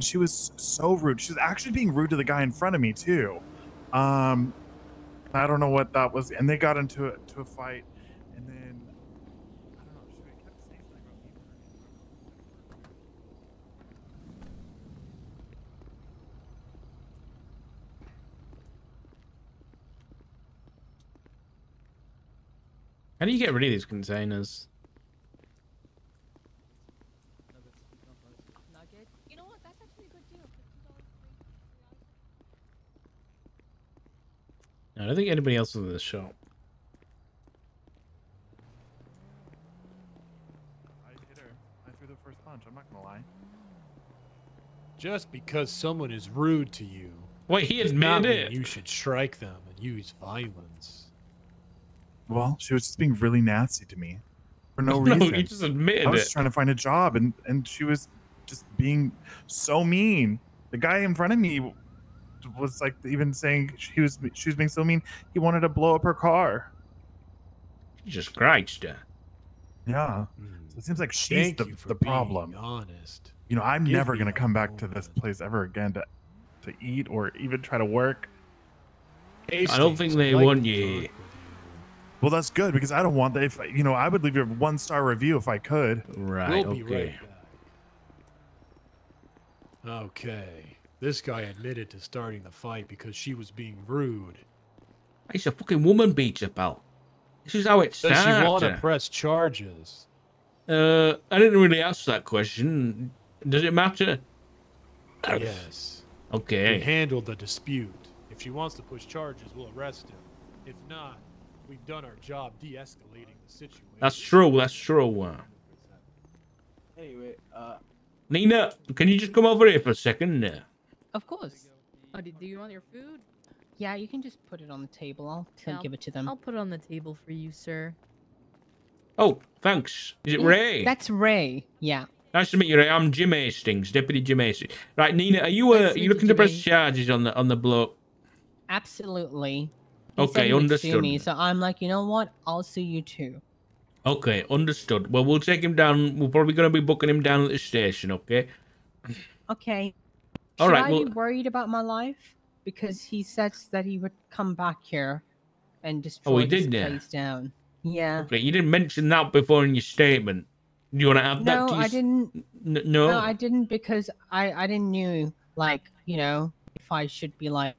She was so rude. She was actually being rude to the guy in front of me too. Um, I don't know what that was, and they got into a, to a fight, and then I don't know. She kept saying something about me. How do you get rid of these containers? Nugget. You know what? That's actually a good deal. I don't think anybody else is in the shop. I hit her. I threw the first punch. I'm not gonna lie. Just because someone is rude to you. Wait, he does not admitted it. You should strike them and use violence. Well, she was just being really nasty to me for no No, reason. he just admitted I was it. just trying to find a job, and and she was just being so mean. The guy in front of me was like even saying she was she was being so mean. He wanted to blow up her car. Jesus Christ. Yeah. Hmm. So it seems like she's Thank the, you for the being problem. honest. You know, I'm Give never gonna come back to this place ever again to to eat or even try to work. I don't think they want you. Well, that's good because I don't want that. If you know, I would leave you a one star review if I could. Right. We'll be okay. right back. Okay. This guy admitted to starting the fight because she was being rude. He's a fucking woman beater, pal. This is how it Does starts. she want to uh. press charges? Uh, I didn't really ask that question. Does it matter? Yes. We Okay. handled the dispute. If she wants to push charges, we'll arrest him. If not, we've done our job de-escalating the situation. That's true. That's true. Uh, Anyway, uh, Nina, can you just come over here for a second? Uh, Of course. Oh, do, do you want your food? Yeah, you can just put it on the table. I'll, Yeah, I'll give it to them. I'll put it on the table for you, sir. oh, thanks. Is it Yeah, Ray? That's Ray. Yeah. Nice to meet you, Ray. I'm Jim Hastings, Deputy Jim Hastings. Right, Nina, are you uh, Nice are you looking you, to press charges on the on the bloke? Absolutely. He said Okay, he would understood. me, so I'm like, you know what? I'll see you too. Okay, understood. Well, we'll take him down. We're probably going to be booking him down at the station, okay? Okay. All Should right, I be well- worried about my life? Because he says that he would come back here and destroy Oh, he this did, yeah. place down. Yeah. Okay, you didn't mention that before in your statement. Do you want to add that No, to your... I s- didn't. N- no? No, I didn't because I I didn't knew like you know if I should be like,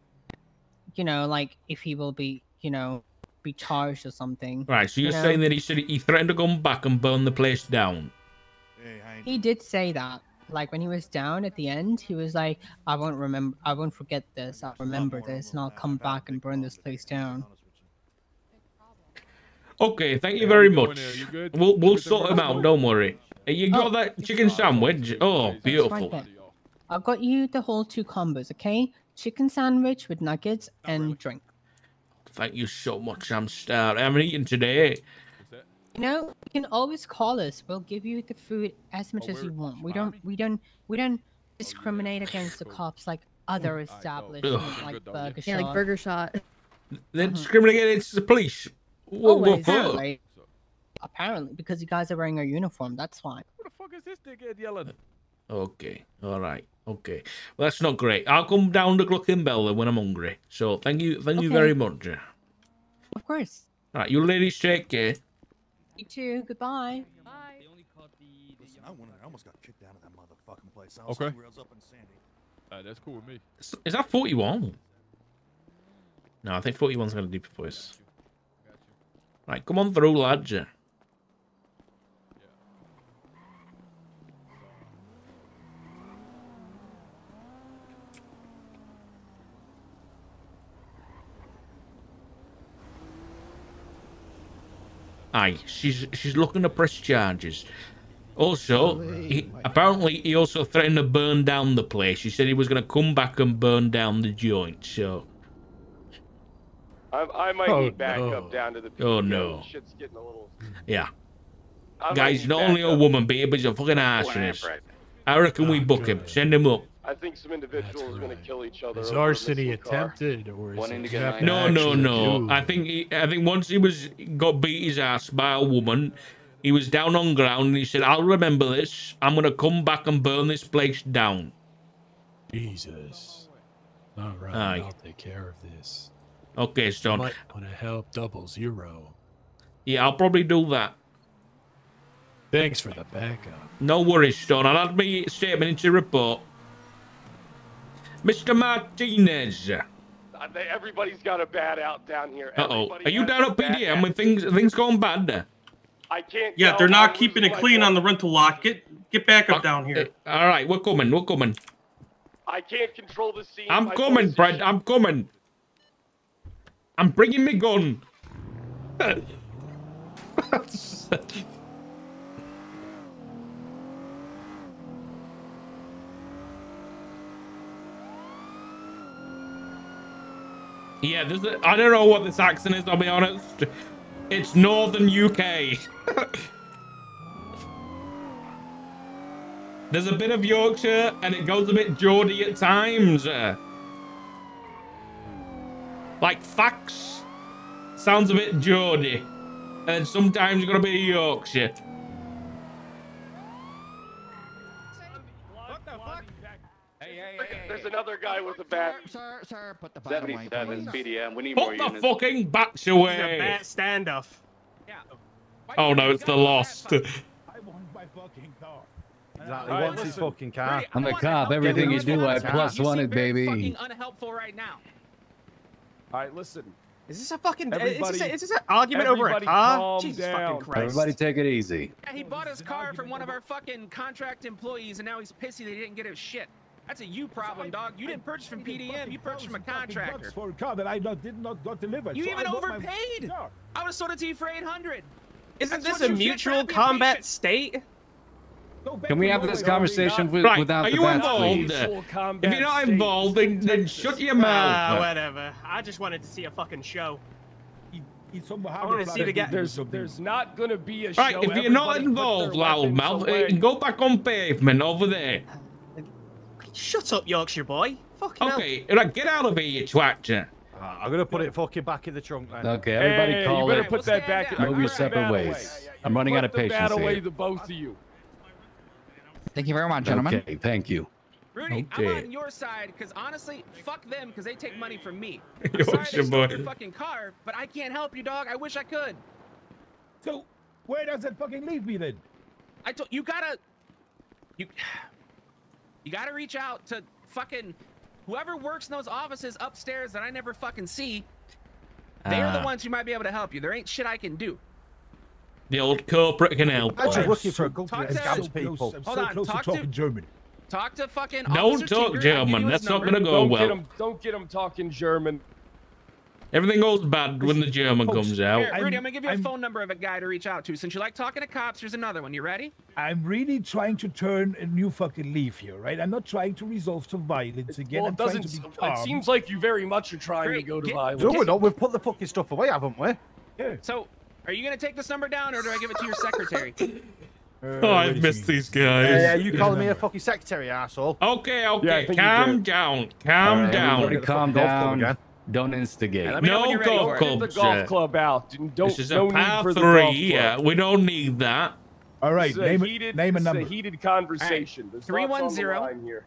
you know, like if he will be you know be charged or something. Right, so you you're know? saying that he should he threatened to come back and burn the place down. He did say that. Like when he was down at the end, he was like, "I won't remember. I won't forget this. I'll remember this, and I'll come back and burn this place down." Okay, thank you very much. We'll we'll sort him out. Don't worry. Uh, you got Oh. that chicken sandwich? Oh, beautiful. fine. I've got you the whole two combos, okay? Chicken sandwich with nuggets and drink. Thank you so much. I'm starved. I haven't eaten today. You know, you can always call us. We'll give you the food as much oh, as you want. We don't, we don't, we don't oh, discriminate against the cops like other establishments like Burger Yeah, like Shot. Burger Shot. They uh-huh. discriminate against the police. What, what Always. for? Apparently, apparently, because you guys are wearing a uniform. That's why. What the fuck is this dickhead yelling? Okay, all right, okay. Well, that's not great. I'll come down to Cluckin' Bell then when I'm hungry. So thank you, thank you very much. Of course. All right, you ladies take care. You too. Goodbye. Listen, I wanted, I almost got kicked out of that motherfucking place. I Okay. was hungry, I was up in Sandy. Uh, that's cool with me. Is- Is that 41? No, I think 41's got a deeper voice. Right, come on through, lads. Aye, she's she's looking to press charges. Also, he, apparently he also threatened to burn down the place. He said he was going to come back and burn down the joint. So, I, I might Oh, need backup no. down to the. Oh, no. Shit's getting a little. yeah. I Guys, need not only a woman beater, but he's a fucking arsonist. I reckon we book him. Send him up. I think some individuals are going to kill each other. Is over a larceny car. attempted, or is One it indigo, happened No, no, no. do? I think he, I think once he was got beat his ass by a woman, he was down on ground and he said, "I'll remember this. I'm gonna come back and burn this place down." Jesus. All right, Aye. I'll take care of this. Okay, Stone. Might want to help double zero. Yeah, I'll probably do that. Thanks for the backup. No worries, Stone. I'll add my statement into your report. Mr. Martinez. Uh, Everybody's got a bad out down here. Uh oh. Everybody Are you down at bad PDM when things things going bad there? I can't. Yeah, they're not keeping it clean on the rental lot. Get get back up down here. All right, we're coming. We're coming. I can't control the scene. I'm coming, Brad. I'm coming. I'm bringing me gun. yeah, a, I don't know what this accent is. I'll be honest. It's Northern UK. There's a bit of Yorkshire, and it goes a bit Geordie at times. Like facts sounds a bit Geordie, and sometimes you're gonna be Yorkshire. There's another guy with a bad. Sir, sir, put the bat 77 PDM. We need more Put the units. fucking bats away. standoff. Oh no, it's the lost. I won my fucking car. Exactly. What's his fucking car? I'm the cop. Everything you do, I plus one it, baby. unhelpful right now. All right, listen. Is this a fucking? is, Everybody- this a, is this an argument over a everybody car? calm Jesus down. fucking Christ! Everybody take it easy. Yeah, he bought his car from one of our fucking contract employees, and now he's pissy that he didn't get his shit. That's a you problem, dog. You didn't purchase from PDM. You purchased from a contractor. For a car that I not, did not got delivered. You so even I my- overpaid. I would have sold it to you for eight hundred. Isn't That's this a mutual try to be combat patient. state? Can we have this conversation with, Right, without are the you bats, involved? please? If you're not involved, then, then shut your Ah, mouth. whatever. I just wanted to see a fucking show. It's somehow I want to see the guy. There's, there's not gonna be a show. Right, show. if you're not involved, their weapons loudmouth, uh, go back on pavement over there. Shut up, Yorkshire boy. Fucking hell. Okay, right, get out of here, you twat. Uh, I'm gonna put it fucking back in the trunk. Man. Okay, everybody Hey, call you better it. put that back. Move your put the separate bat ways. away. I'm running Put out of the patience bat away, here. the both of you. Thank you very much, gentlemen. Okay, thank you. Rudy, I'm on your side because honestly, fuck them because they take money from me. Yo, I'm sorry they your stole boy. your fucking car, but I can't help you, dog. I wish I could. So, where does that fucking leave me then? I told you gotta you you gotta reach out to fucking whoever works in those offices upstairs that I never fucking see. They're the Ah. ones who might be able to help you. There ain't shit I can do. The old corporate can help. I'm just looking for a company Talk that to- scams people. I'm Hold so on, close talk to to- talking German. Talk to fucking Don't Officer talk Tinker. German, you his that's not gonna go don't well. Get him, don't get him talking German. Everything goes bad when the German comes out. Here, Rudy, I'm, I'm- gonna give you a I'm- phone number of a guy to reach out to. Since you like talking to cops, here's another one. You ready? I'm really trying to turn a new fucking leaf here, right? I'm not trying to resolve to violence again. well, I'm it trying doesn't. to be It calm. seems like you very much are trying to go to get- violence. No, we're not. We've put the fucking stuff away, haven't we? Yeah. So, are you gonna take this number down, or do I give it to your secretary? Uh, Oh, I wait a missed these guys. Yeah, you Yeah, calling me a fucking secretary, asshole? Okay, okay, think you calm did. down, calm Alright, down. everybody calm Golf club down. Again. Don't instigate. let me know when No you're ready golf for it. club. Get the golf sir. club out. Don't, This is no a par need for the three. golf Yeah, club. we don't need that. All right, It's name, a- heated, name a this is number. a heated conversation. There's lots on the 310. line here.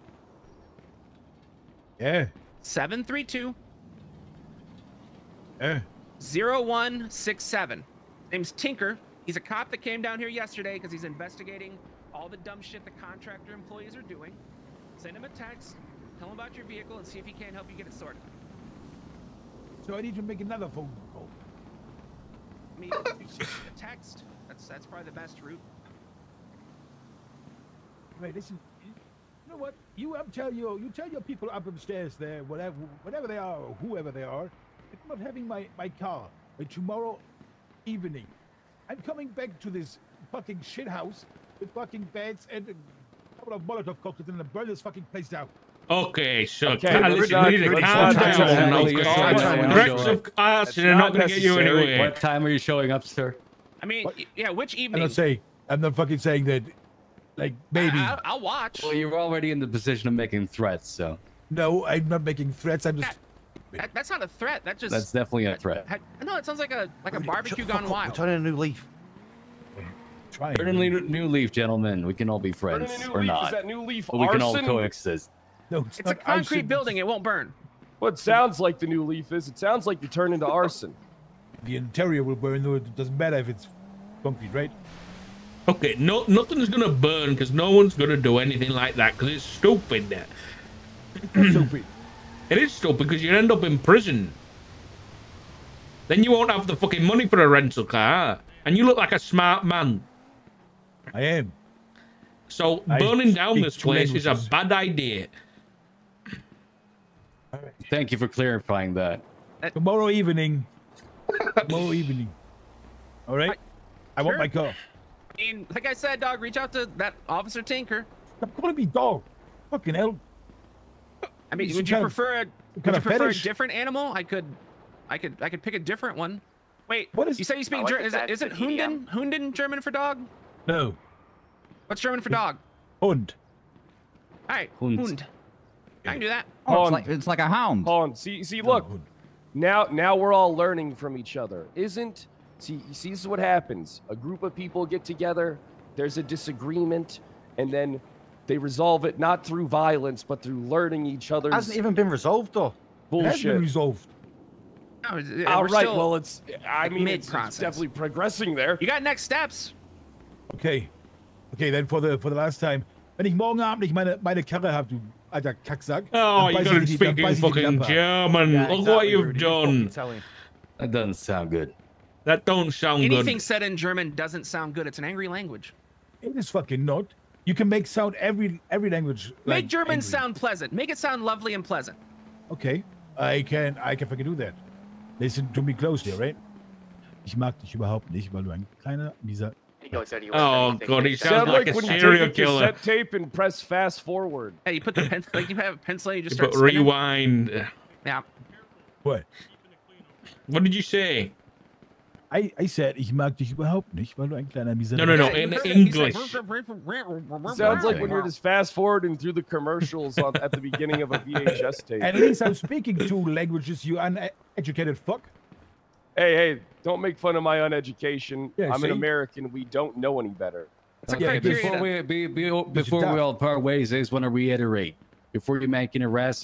Yeah, Seven three two yeah. zero one six seven. Name's Tinker. He's a cop that came down here yesterday because he's investigating all the dumb shit the contractor employees are doing. Send him a text, tell him about your vehicle, and see if he can't help you get it sorted. So I need to make another phone call. I mean, text. That's that's probably the best route. Wait, listen. You know what? You um, tell your you tell your people up upstairs there, whatever whatever they are or whoever they are, if I'm not having my my car by tomorrow evening. I'm coming back to this fucking shit house with fucking beds and a couple of Molotov cocktails and burn this fucking place down. Okay, so Okay, calm- let's listen, not- need to let's calm not down. necessarily- Okay, calm down. threats of arson are not going to get you anywhere. What time are you showing up, sir? I mean, y- yeah, which evening? I'm not saying I'm not fucking saying that like maybe I, I'll watch. Well, you're already in the position of making threats, so no, I'm not making threats, I'm just That, that's not a threat. That just that's definitely a threat. ha- no. It sounds like a like a barbecue gone up, wild. We're turning a new leaf. trying. Turn a new, new leaf, gentlemen. We can all be friends or leaf. not. Is that new leaf But we can all coexist. No, It's a not concrete building. It won't burn. What sounds like the new leaf is? It sounds like you turn into arson. The interior will burn though it doesn't matter if it's concrete, right? Okay, no, nothing's going to burn because no one's going to do anything like that because it's stupid. stupid. It is stupid because you end up in prison. Then you won't have the fucking money for a rental car. And you look like a smart man. I am. So I burning down this two place is a bad idea. Thank you for clarifying that. Tomorrow evening. Tomorrow evening. All right. I want Sure. my car. I mean, like I said, dog, reach out to that Officer Tinker. Stop calling me dog. Fucking hell. I mean, would you prefer a would you prefer fetish? a different animal? I could, I could, I could pick a different one. Wait, What is- you say you speak like German? Is it, fact is it that um, Hunden? Hunden German for dog? No. What's German for dog? Hund. All right, Hund. Hund. I can do that. Oh, it's like it's like a hound. Hold on. See, see, look. Now, now we're all learning from each other. Isn't? See, see, this is what happens. A group of people get together. There's a disagreement, and then they resolve it not through violence, but through learning each other's Hasn't even been resolved though. It has been resolved. No, it's- All we're right. still- Well, it's. I like mean, it's, it's definitely progressing there. you got next steps. Okay. Okay, then for the for the last time. Wenn ich morgen Abend nicht meine, meine Karre habe, du alter Kacksack. Oh, you beiß ich gotta dir speak in beiß ich dir die fucking German. Yeah, Look what you've Rudy. Done. That doesn't sound good. That don't sound Anything good. Anything said in German doesn't sound good. It's an angry language. It is fucking not. You can make sound every every language. Make like, German angry. sound pleasant. Make it sound lovely and pleasant. Okay, I can I can fucking do that. Listen to me closely, right? Ich mag dich überhaupt nicht, weil du ein kleiner mieser. He goes, "Eddie, Oh, God, he next sounds Sound like like a when you serial take killer. cassette tape and press fast forward. Hey, you put the pen like you have a pencil, you just start spinning. rewind. Yeah. What? What did you say? I, I said, ich mag dich überhaupt nicht, weil du ein kleiner No, no, no, in. English. Sounds like when you're just fast forwarding through the commercials on, at the beginning of a VHS tape. At least I'm speaking two languages, you uneducated fuck. Hey, hey, don't make fun of my uneducation. Yeah, I'm an? American. We don't know any better. Okay, before we be, be, before we all part ways, I just want to reiterate: before you make any rash